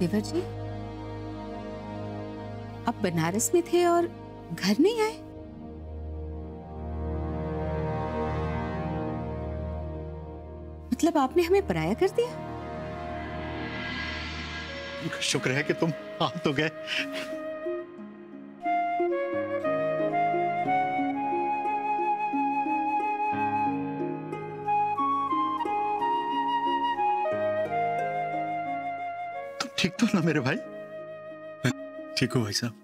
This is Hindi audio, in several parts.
देवर जी, आप बनारस में थे और घर नहीं आए? मतलब आपने हमें पराया कर दिया? शुक्र है कि तुम आ तो गए। ठीक तो ना मेरे भाई? ठीक हो भाई साहब।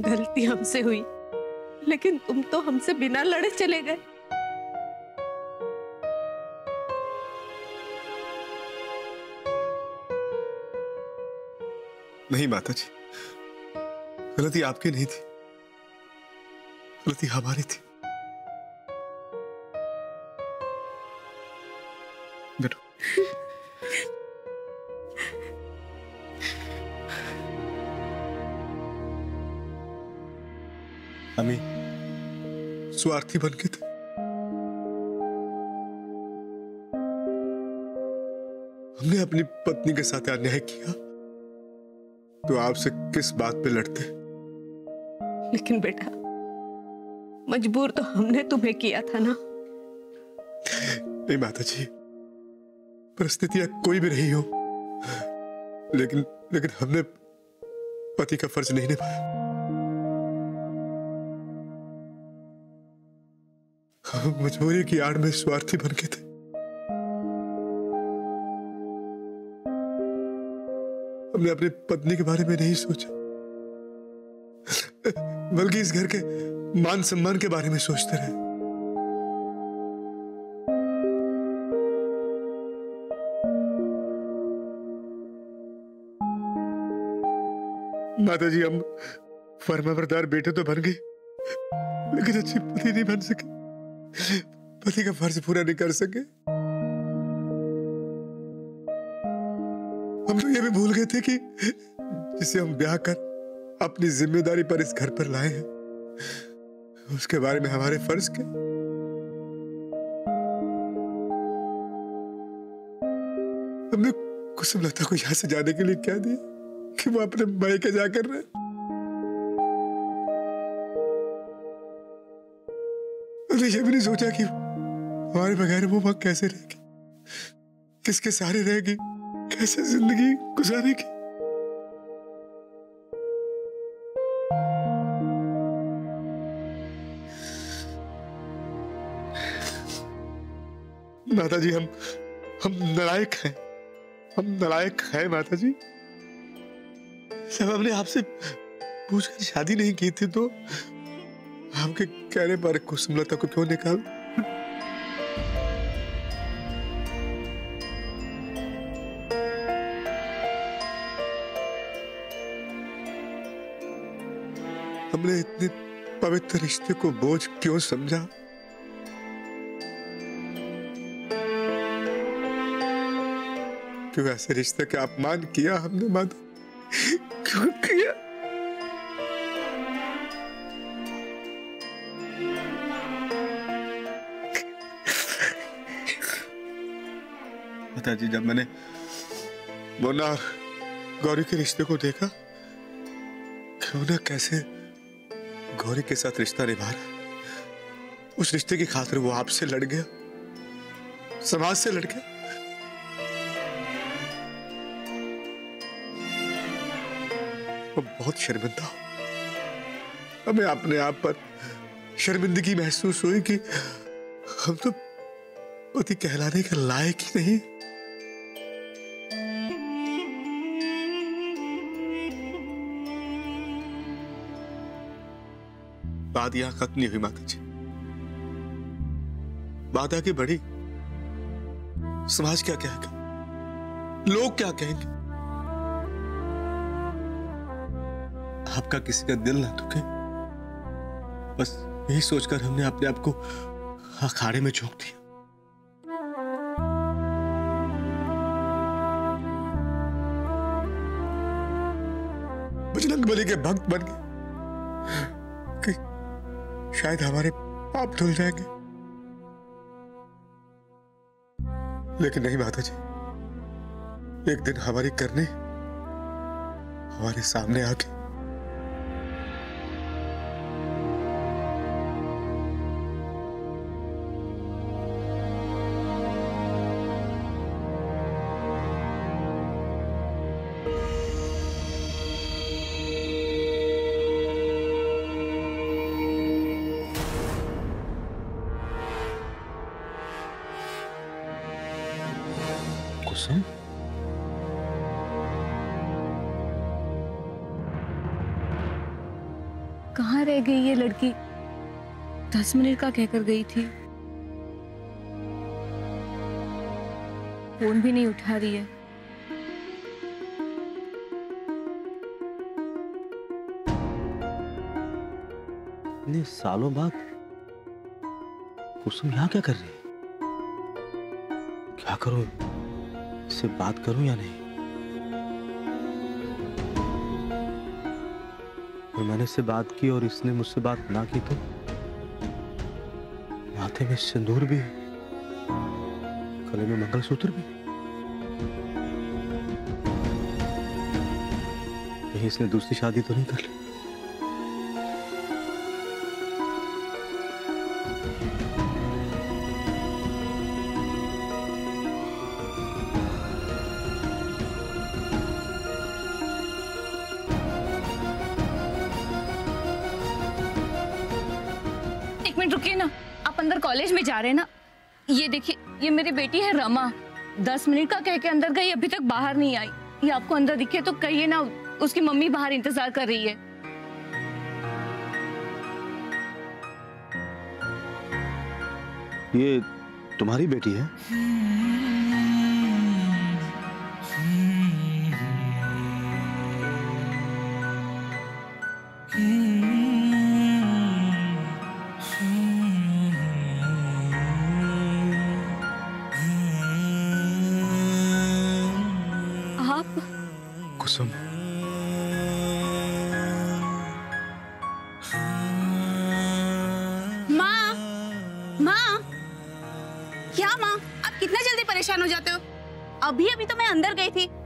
गलती हमसे हुई। लेकिन तुम तो हमसे बिना लड़े चले गए। नहीं माता जी। गलती आपकी नहीं थी। गलती हमारी थी। बैठो हमें स्वार्थी बन गए थे। हमने अपनी पत्नी के साथ अन्याय किया तो आपसे किस बात पे लड़ते? लेकिन बेटा मजबूर तो हमने तुम्हें किया था ना? नहीं माता जी परिस्थितियाँ कोई भी रही हो लेकिन लेकिन हमने पति का फ़र्ज़ नहीं निभाया। मजबूरी की आड़ में स्वार्थी बन के थे। हमने अपनी पत्नी के बारे में नहीं सोचा, बल्कि इस घर के मान सम्मान के बारे में सोचते रहे। माता जी हम फर्माबरदार बेटे तो बन गए, लेकिन अच्छी पति नहीं बन सके। पति का फ़र्ज़ पूरा नहीं कर सके। हम तो ये भी भूल गए थे कि जिसे हम ब्याह कर अपनी ज़िम्मेदारी पर इस घर पर लाए हैं, उसके बारे में हमारे फ़र्ज़ के। हमने कुसुम लता को यहाँ से जाने के लिए क्या दिया कि वो अपने मायके जाकर रहे। ये भी नहीं सोचा कि हमारे बगैर वो वहाँ कैसे रहेगी? किसके सहारे रहेगी? कैसे ज़िंदगी गुजारेगी? माता जी हम हम नालायक हैं। हम नालायक हैं माता जी जब हमने आपसे पूछकर शादी नहीं की थी तो आपके कहने पर कुसुमलता को क्यों निकाल हमने इतने पवित्र रिश्ते को बोझ क्यों समझा? क्यों ऐसे रिश्ते का अपमान किया हमने माता क्यों पिताजी, जब मैंने और गौरी के रिश्ते को देखा कि उन्हें कैसे गौरी के साथ रिश्ता निभा रहा उस रिश्ते की खातिर वो आपसे लड़ गया, समाज से लड़ गया। वो बहुत शर्मिंदा हमें अपने आप पर शर्मिंदगी महसूस हुई कि हम तो पति कहलाने के लायक ही नहीं। बात यहाँ खत्म नहीं हुई माता जी बात आगे बढ़ी। समाज क्या कहेगा? लोग क्या कहेंगे? आपका किसी का दिल ना दुखे। बस यही सोचकर हमने अपने आप को अखाड़े में झोंक दिया। बजरंग बली के भक्त बन गए। शायद हमारे पाप धुल जाएँगे। लेकिन नहीं माता जी, एक दिन हमारी करने हमारे सामने आके कहाँ रह गई ये लड़की? दस मिनट का कहकर गई थी। फ़ोन भी नहीं उठा रही है। इतने सालों बाद कुसुम यहाँ क्या कर रही है? क्या करूँ? इससे बात करूँ या नहीं? और मैंने इससे बात की और इसने मुझसे बात ना की तो? माथे में सिंदूर भी है। गले में मंगलसूत्र भी कहीं इसने दूसरी शादी तो नहीं कर ली? रुकिए ना। आप अंदर कॉलेज में जा रहे हैं ना। ये देखिए ये मेरी बेटी है रमा। दस मिनट का कह के अंदर गई अभी तक बाहर नहीं आई। ये आपको अंदर दिखे तो कहिए ना उसकी मम्मी बाहर इंतज़ार कर रही है। ये तुम्हारी बेटी है?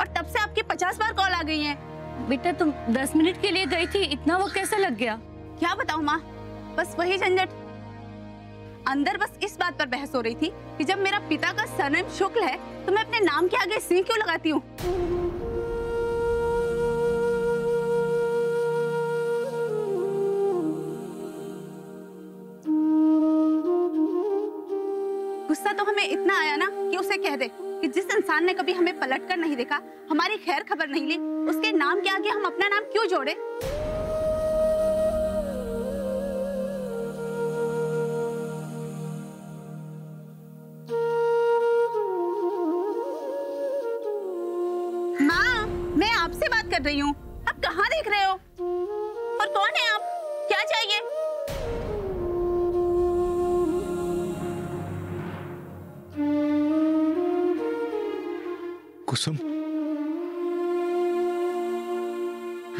और तब से आपकी पचास बार कॉल आ गई है। बेटा तुम दस मिनट के लिए गई थी इतना वो कैसे लग गया? क्या बताऊ माँ? बस वही झंझट। अंदर बस इस बात पर बहस हो रही थी कि जब मेरा पिता का सरनेम शुक्ल है तो मैं अपने नाम के आगे सिंह क्यों लगाती हूँ? इंसान ने कभी हमें पलट कर नहीं देखा, हमारी खैर खबर नहीं ली, उसके नाम के आगे हम अपना नाम क्यों जोड़े? माँ, मैं आपसे बात कर रही हूँ।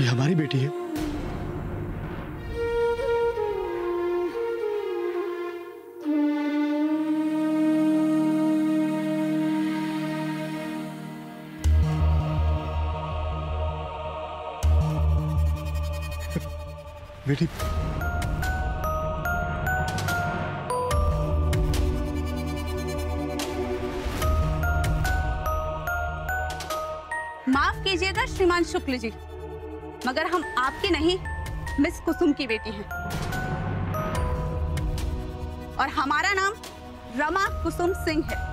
ये हमारी बेटी है। बेटी। माफ़ कीजिएगा श्रीमान शुक्ल जी। मगर हम आपकी नहीं, मिस कुसुम की बेटी हैं। और हमारा नाम रमा कुसुम सिंह है।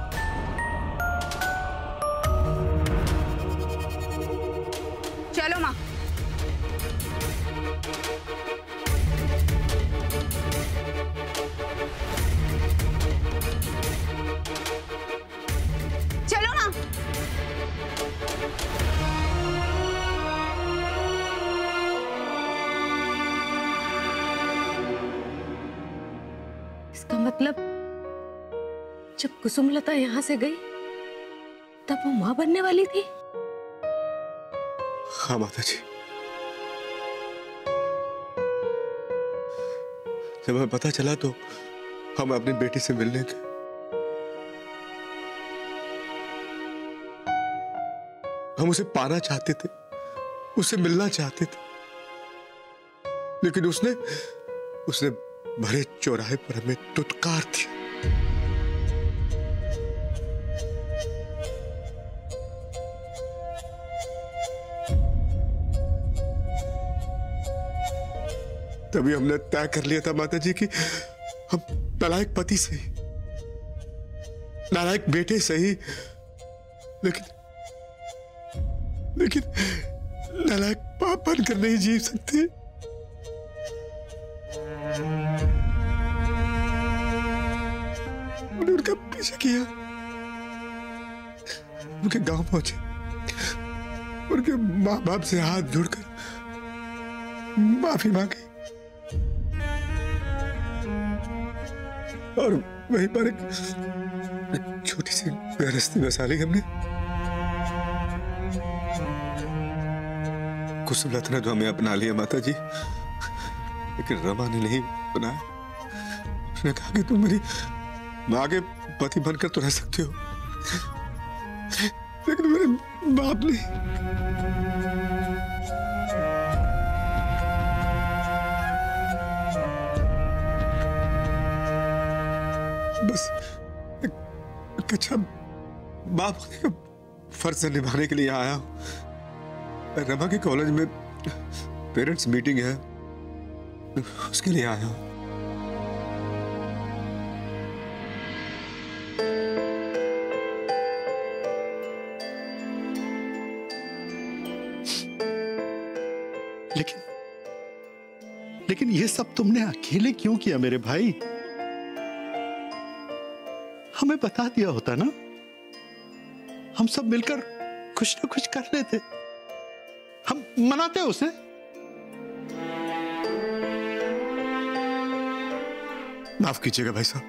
मतलब जब कुसुमलता यहाँ से गई, तब वो माँ बनने वाली थी? हाँ माता जी जब हमें पता चला तो हम अपनी बेटी से मिलने गए। हम उसे पाना चाहते थे, उसे मिलना चाहते थे। लेकिन उसने उसने भरे चौराहे पर हमें तुतकार थी। तभी हमने तय कर लिया था माता जी कि हम नालायक पति से ही, नालायक बेटे से ही, लेकिन लेकिन नालायक पाप बनकर नहीं जी सकते। किया? उनके गाँव पहुँचे। उनके माँ बाप से हाथ जोड़कर माफ़ी मांगी। और वहीं पर एक छोटी सी गृहस्थी बसा ली हमने। कुसुम लता ने तो हमें अपना लिया माता जी लेकिन रमा ने नहीं बनाया। उसने कहा कि तुम मेरी माँ के पति बनकर तो रह सकते हो। लेकिन मेरे बाप ने बस एक अच्छा बाप होने का फ़र्ज़ निभाने के लिए आया हूँ। रमा के कॉलेज में पेरेंट्स मीटिंग है। उसके लिए आया हूँ। सब तुमने अकेले क्यों किया मेरे भाई? हमें बता दिया होता ना? हम सब मिलकर कुछ ना कुछ कर लेते हम मनाते उसे। माफ़ कीजिएगा भाई साहब।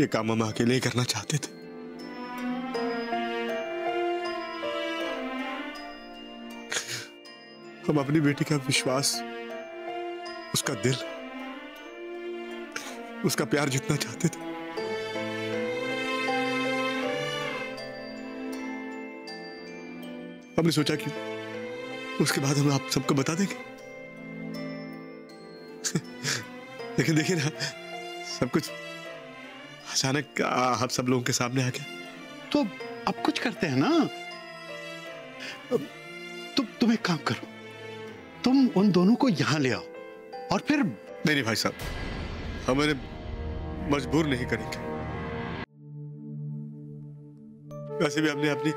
ये काम हम अकेले ही करना चाहते थे। हम अपनी बेटी का विश्वास, उसका दिल, उसका प्यार जीतना चाहते थे। हमने सोचा कि उसके बाद हम आप सबको बता देंगे। लेकिन देखिए ना, सब कुछ अचानक आप सब लोगों के सामने आ गया। तो अब कुछ करते हैं ना? तुम तुम एक काम करो। तुम उन दोनों को यहाँ ले आओ। और फिर नहीं भाई साहब, हम हमारे मजबूर नहीं करेंगे। वैसे भी हमने अपनी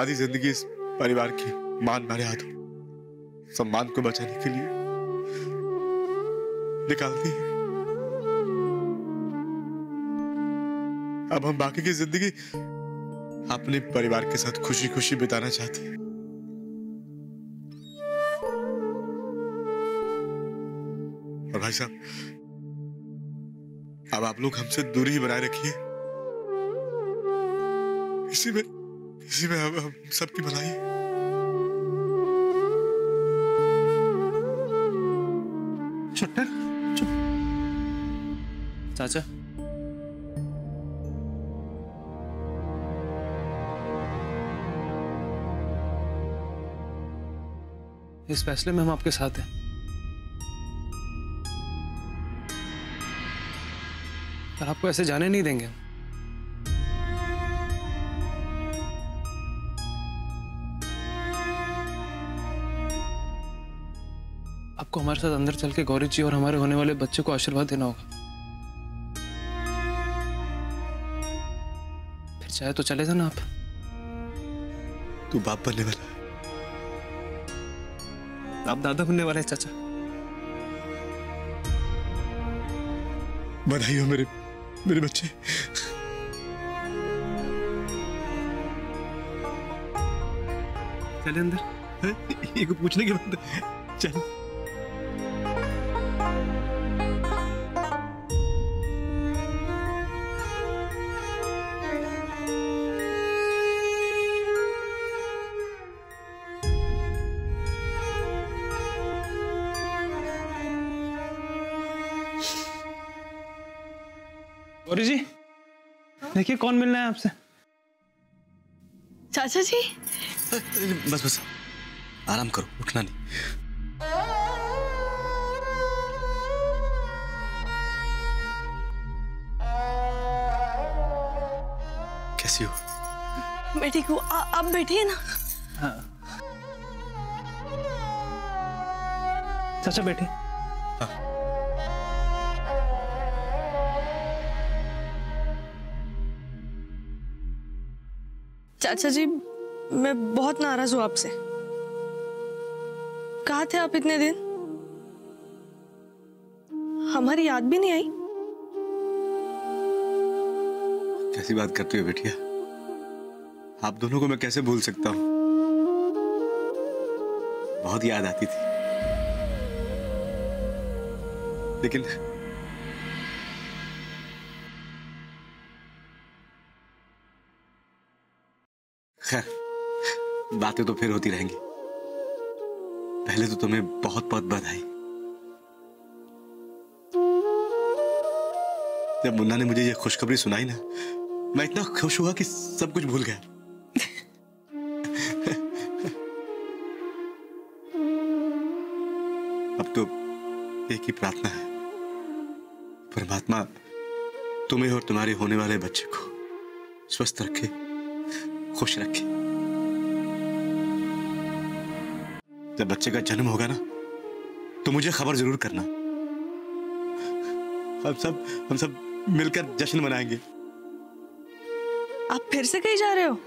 आधी ज़िंदगी इस परिवार की मान मारे हाथों, सम्मान को बचाने के लिए निकाल दी है। अब हम बाकी की ज़िंदगी अपने परिवार के साथ खुशी खुशी बिताना चाहते हैं। और भाई साहब अब आप लोग हमसे दूरी ही बनाए रखिए। इसी में इसी में हम, हम सबकी भलाई। चाचा। इस फैसले में हम आपके साथ हैं। आपको ऐसे जाने नहीं देंगे। आपको हमारे साथ अंदर चल के गौरी जी और हमारे होने वाले बच्चे को आशीर्वाद देना होगा। फिर चाहे तो चले जाना आप। तू बाप बनने वाला है। आप दादा बनने वाले हैं चाचा। बधाई हो मेरे मेरे बच्चे। चले अंदर। ये को पूछने के बाद। चल। गौरी जी। देखिए कौन मिलना है आपसे? चाचा जी? बस बस। आराम करो उठना नहीं। कैसी हो? मैं ठीक हूँ आ- आप बैठिए ना। हाँ। चाचा बैठे चाचा जी, मैं बहुत नाराज़ हूँ आपसे। कहा थे आप इतने दिन? हमारी याद भी नहीं आई। कैसी बात करती हो बेटिया? आप दोनों को मैं कैसे भूल सकता हूँ? बहुत याद आती थी। लेकिन खैर, बातें तो फिर होती रहेंगी। पहले तो तुम्हें बहुत बहुत बधाई। जब मुन्ना ने मुझे ये खुशखबरी सुनाई ना, मैं इतना खुश हुआ कि सब कुछ भूल गया। अब तो एक ही प्रार्थना है। परमात्मा तुम्हें और तुम्हारे होने वाले बच्चे को स्वस्थ रखे। खुश रखे। जब बच्चे का जन्म होगा ना तो मुझे खबर ज़रूर करना। हम सब हम सब मिलकर जश्न मनाएँगे। आप फिर से कहीं जा रहे हो?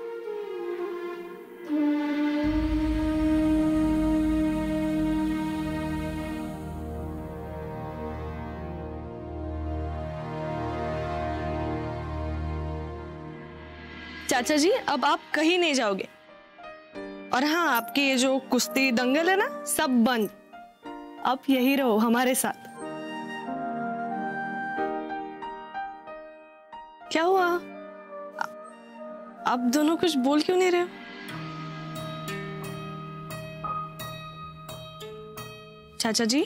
चाचा जी, अब आप कहीं नहीं जाओगे। और हाँ आपके ये जो कुश्ती दंगल है ना, सब बंद। अब यही रहो, हमारे साथ। क्या हुआ? आप दोनों कुछ बोल क्यों नहीं रहे हो? चाचा जी,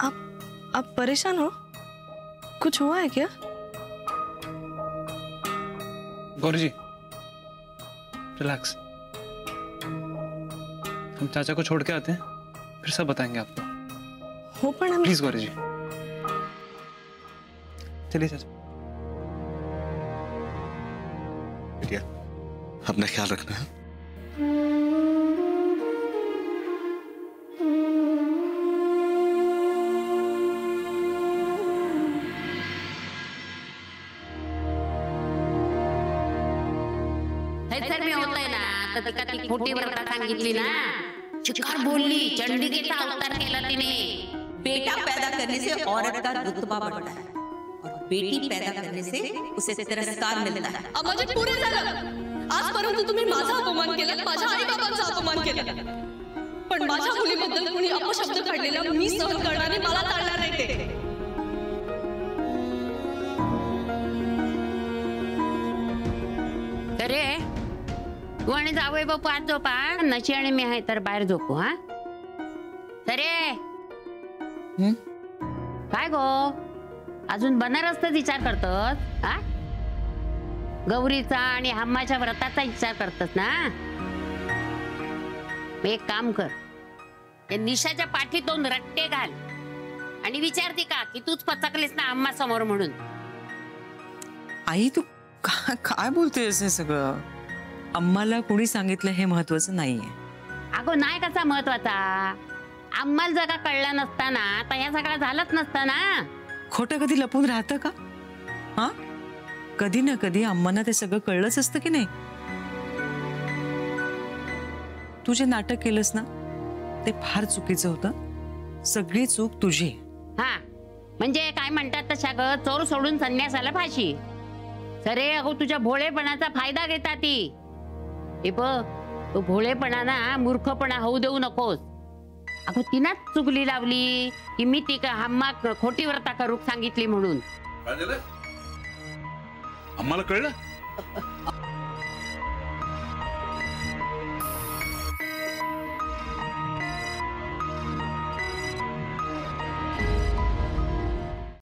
आप आप परेशान हो? कुछ हुआ है क्या? गौरी जी रिलैक्स हम चाचा को छोड़ के आते हैं फिर सब बताएँगे आपको। हो पर हम प्लीज़ गौरी जी चलिए चाचा। बेटिया अपना ख्याल रखना है? हैसर में होतंय ना तर ती का ती खोटी व्रता सांगितली ना. चिकार बोलली चंडिकेचा अवतार केला तिने. बेटा पैदा करने से औरत का रुतबा बढ़ता है। और बेटी पैदा करने से उसे तिरस्कार मिलता है। अब माझे पुरे झालं आजपर्यंत तुम्ही माझा अपमान केला माझ्या आई बाबांचा अपमान केला। पण माझ्या मुलीबद्दल कुणी अपशब्द काढलेला मी सहन करणारे मला चालणार नाही ते. अरे तू आणि जावई बापू आज झोपा नशी आणि मी आहे तर बाहेर झोपू हा? अरे काय गो? अजून बनारसचा विचार करतोस हा? गौरीचा आणि हम्माच्या व्रताचा विचार करतस ना? एक काम कर त्या निशाच्या पाठीत दोन रट्टे घाल आणि विचारते का की तूच पचकलीस ना अम्मा समोर म्हणून? आई तू का, काय बोलतेस हे सगळं? आम्हाला कोणी सांगितलं हे महत्वाचं नाहीये. अगो नाही कसा महत्त्वाचा? आम्हाला जर का कळलं नसताना तर ह्या सगळं झालंच नसतं ना? खोटं कधी लपून राहतं का? हा? कधी ना कधी अम्मांना ते सगळं कळलंच असतं की नाही? तू जे नाटक केलंस ना ते फार चुकीचं होतं. सगळी चूक तुझी. हा. म्हणजे काय म्हणतात तशा ग? चोर सोडून संन्यासाला फाशी. सरे अगो तुझ्या भोळेपणाचा फायदा घेता ती. हे बघ तो भोळेपणा ना मूर्खपणा होऊ देऊ नकोस. अगो तिनाच चुगली लावली की मी ती का हम्मा खोटी व्रता करूक सांगितली म्हणून. आम्हाला कळलं?